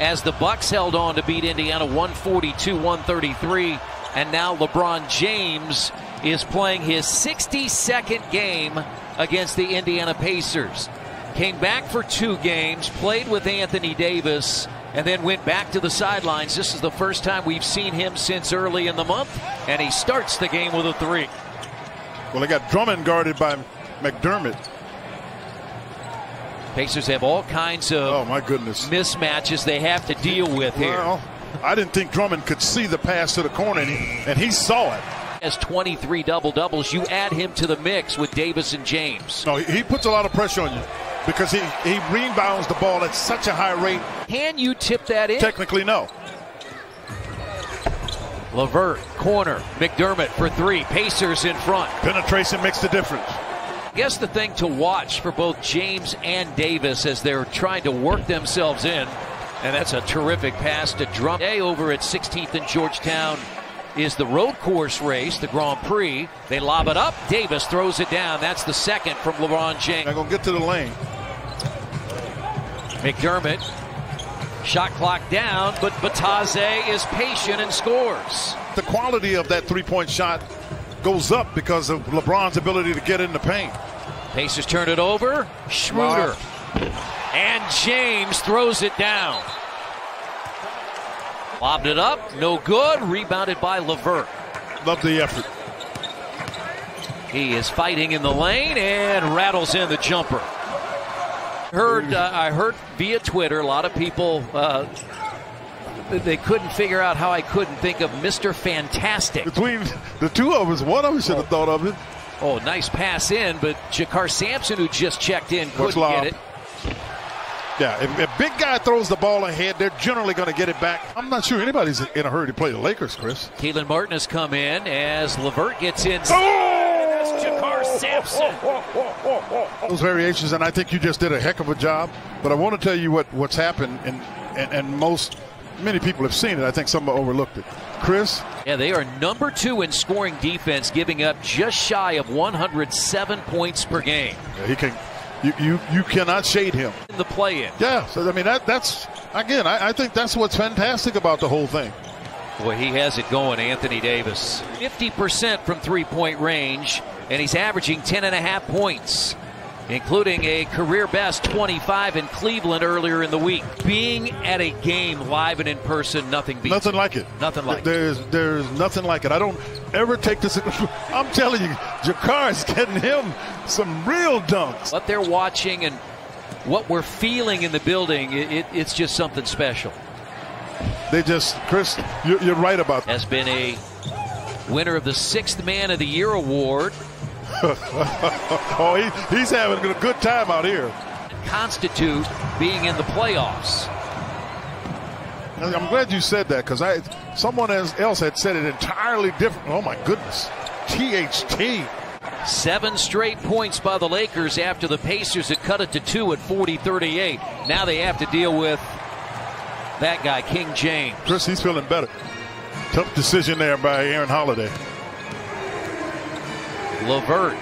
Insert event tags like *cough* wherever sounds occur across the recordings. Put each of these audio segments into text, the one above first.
as the Bucks held on to beat Indiana 142-133 and now LeBron James is playing his 62nd game against the Indiana Pacers. Came back for two games, played with Anthony Davis, and then went back to the sidelines. This is the first time we've seen him since early in the month, and he starts the game with a three. Well, they got Drummond guarded by McDermott. Pacers have all kinds of oh my goodness mismatches they have to deal with here. Well, I didn't think Drummond could see the pass to the corner, and he, and he saw it. Has 23 double doubles. You add him to the mix with Davis and James. No, he puts a lot of pressure on you because he, he rebounds the ball at such a high rate. Can you tip that in? Technically, no. Levert, corner, McDermott for three. Pacers in front. Penetration makes the difference. I guess the thing to watch for both James and Davis as they're trying to work themselves in. And that's a terrific pass to Drum. Day over at 16th and Georgetown is the road course race, the Grand Prix. They lob it up. Davis throws it down. That's the second from LeBron James. They're going to get to the lane. McDermott. Shot clock down, but Bitadze is patient and scores. The quality of that three point shot goes up because of LeBron's ability to get in the paint. Pacers turn it over. Schroeder. Wow. And James throws it down. Lobbed it up. No good. Rebounded by Levert. Love the effort. He is fighting in the lane and rattles in the jumper. Heard uh, I heard via Twitter a lot of people uh, they couldn't figure out how I couldn't think of Mr. Fantastic. Between the two of us, one of us should have thought of it. Oh, nice pass in, but JaKarr Sampson, who just checked in, couldn't get it. Yeah, if a big guy throws the ball ahead, they're generally going to get it back. I'm not sure anybody's in a hurry to play the Lakers, Chris. Kelan Martin has come in as Levert gets in. Oh! That's JaKarr Sampson. Those variations, and I think you just did a heck of a job. But I want to tell you what, what's happened, and, and, and most many people have seen it. I think some overlooked it. Chris? Yeah, they are number two in scoring defense, giving up just shy of 107 points per game. Yeah, he can. You, you you cannot shade him in the play-in. Yeah, so I mean that that's again. I, I think that's what's fantastic about the whole thing. Boy, he has it going, Anthony Davis. 50% from three-point range, and he's averaging 10 and a half points including a career best 25 in Cleveland earlier in the week. Being at a game live and in person, nothing beats Nothing like it. Nothing like there's, it. There's there's nothing like it. I don't ever take this. *laughs* I'm telling you, JaKarr's getting him some real dunks. What they're watching and what we're feeling in the building, it, it, it's just something special. They just, Chris, you're, you're right about that. Has been a winner of the Sixth Man of the Year award *laughs* oh, he, he's having a good time out here. Constitute being in the playoffs. I'm glad you said that because I someone else had said it entirely different. Oh my goodness, THT. Seven straight points by the Lakers after the Pacers had cut it to two at 40-38. Now they have to deal with that guy, King James. Chris, he's feeling better. Tough decision there by Aaron Holiday. Levert.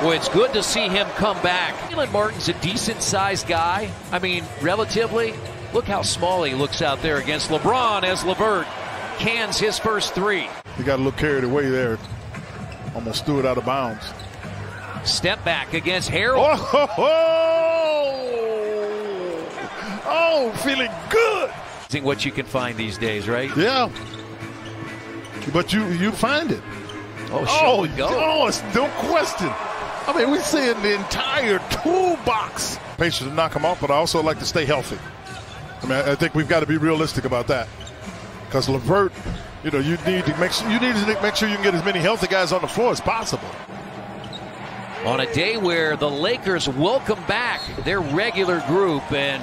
Boy, it's good to see him come back. Kelan Martin's a decent sized guy. I mean, relatively. Look how small he looks out there against LeBron as Levert cans his first three. He got a little carried away there. Almost threw it out of bounds. Step back against Harrell. Oh, ho, ho. oh feeling good. Seeing what you can find these days, right? Yeah. But you you find it. Oh, oh, go. oh, it's no question. I mean, we're seeing the entire toolbox. Patients to knock them off, but I also like to stay healthy. I mean, I think we've got to be realistic about that. Because Levert, you know, you need to make sure you need to make sure you can get as many healthy guys on the floor as possible. On a day where the Lakers welcome back their regular group, and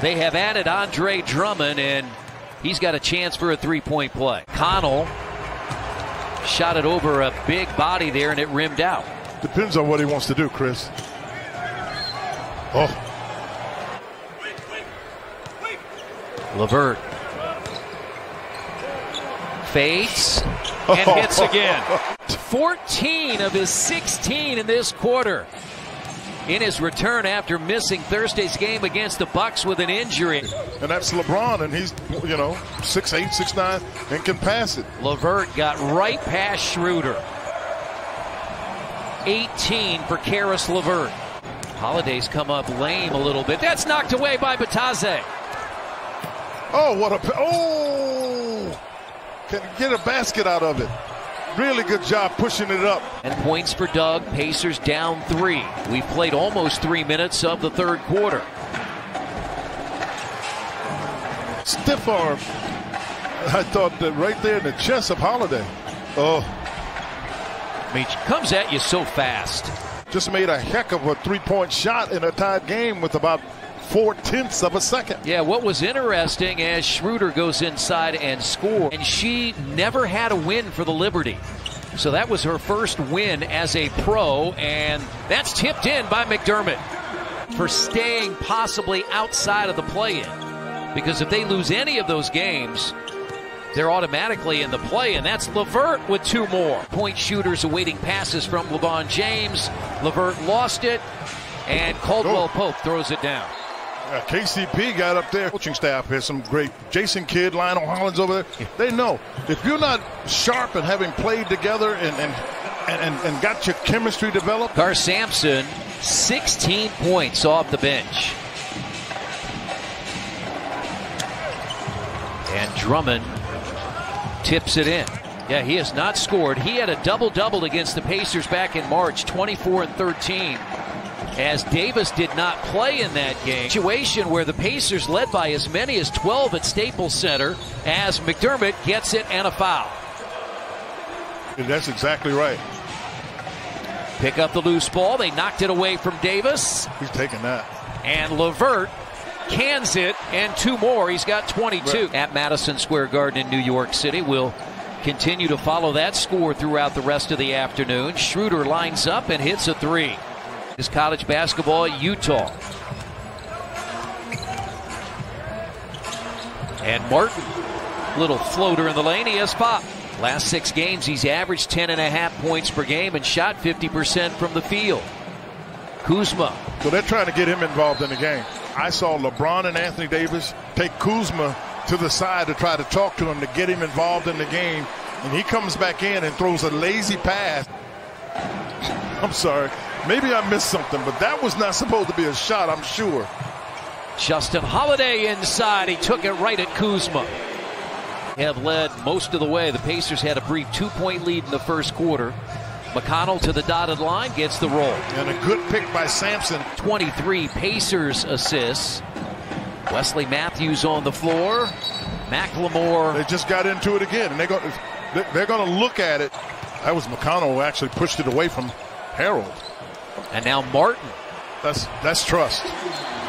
they have added Andre Drummond, and he's got a chance for a three-point play. Connell shot it over a big body there and it rimmed out. Depends on what he wants to do, Chris. Oh. Levert fades and *laughs* hits again. 14 of his 16 in this quarter. In his return after missing Thursday's game against the Bucks with an injury. And that's LeBron, and he's, you know, 6'8", 6'9", and can pass it. LeVert got right past Schroeder. 18 for Caris LeVert. Holiday's come up lame a little bit. That's knocked away by Bitadze. Oh, what a... Oh! Can get a basket out of it. Really good job pushing it up. And points for Doug. Pacers down three. We've played almost three minutes of the third quarter. Stiff arm. I thought that right there in the chest of Holiday. Oh. I mean, comes at you so fast. Just made a heck of a three-point shot in a tied game with about four tenths of a second. Yeah, what was interesting as Schroeder goes inside and scores, and she never had a win for the Liberty. So that was her first win as a pro, and that's tipped in by McDermott for staying possibly outside of the play in. Because if they lose any of those games, they're automatically in the play, and that's LeVert with two more. Point shooters awaiting passes from LeBron James. LeVert lost it, and Caldwell Pope throws it down. Uh, KCP got up there. Coaching staff has some great. Jason Kidd, Lionel Hollins over there. *laughs* They know if you're not sharp and having played together and and and, and got your chemistry developed. Gar Sampson, 16 points off the bench. And Drummond tips it in. Yeah, he has not scored. He had a double double against the Pacers back in March, 24 and 13 as Davis did not play in that game. Situation where the Pacers led by as many as 12 at Staples Center as McDermott gets it and a foul. And that's exactly right. Pick up the loose ball. They knocked it away from Davis. He's taking that. And LeVert cans it, and two more. He's got 22 right. at Madison Square Garden in New York City. We'll continue to follow that score throughout the rest of the afternoon. Schroeder lines up and hits a three. His college basketball Utah. And Martin, little floater in the lane, he has five. Last six games, he's averaged 10 and a half points per game and shot 50% from the field. Kuzma. So they're trying to get him involved in the game. I saw LeBron and Anthony Davis take Kuzma to the side to try to talk to him to get him involved in the game. And he comes back in and throws a lazy pass. *laughs* I'm sorry. Maybe I missed something, but that was not supposed to be a shot, I'm sure. Justin Holiday inside. He took it right at Kuzma. Have led most of the way. The Pacers had a brief two point lead in the first quarter. McConnell to the dotted line gets the roll. And a good pick by Sampson. 23 Pacers assists. Wesley Matthews on the floor. McLemore. They just got into it again, and they're going they're going to look at it. That was McConnell who actually pushed it away from Harrell. And now Martin. That's that's trust.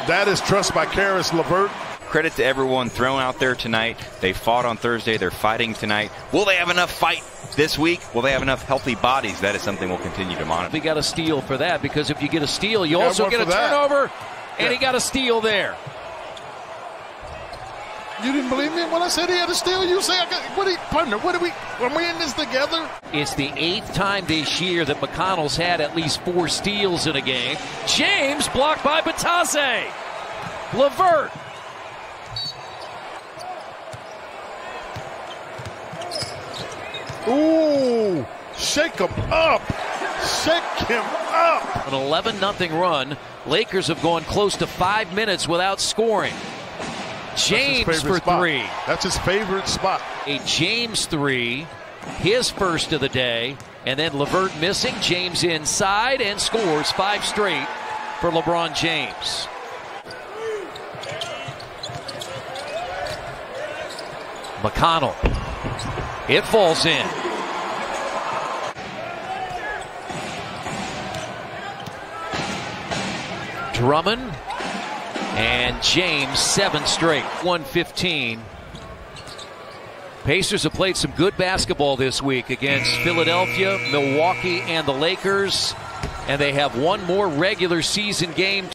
That is trust by Caris LeVert. Credit to everyone thrown out there tonight. They fought on Thursday. They're fighting tonight. Will they have enough fight this week? Will they have enough healthy bodies? That is something we'll continue to monitor. We got a steal for that because if you get a steal, you, you also get a turnover, and yeah. he got a steal there. You didn't believe me when I said he had a steal? You say, I got, what, are you, partner, what are we, are we in this together? It's the eighth time this year that McConnell's had at least four steals in a game. James blocked by Bitadze. LeVert. Ooh, shake him up. Shake him up. An 11 0 run. Lakers have gone close to five minutes without scoring. James for spot. three. That's his favorite spot. A James three, his first of the day. And then LeVert missing. James inside and scores five straight for LeBron James. McConnell. It falls in. Drummond and James, seven straight, 115. Pacers have played some good basketball this week against Philadelphia, Milwaukee, and the Lakers. And they have one more regular season game